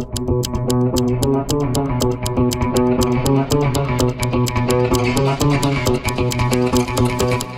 Thank you.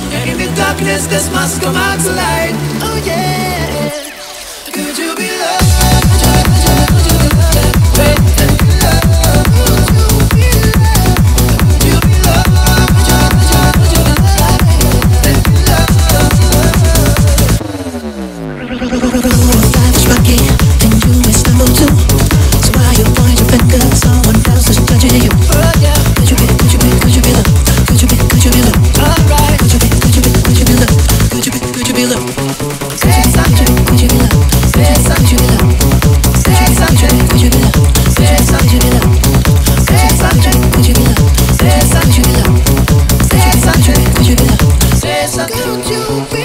And in the darkness, this must come out to light. Oh yeah. Could you be loved? Rocket Could you be?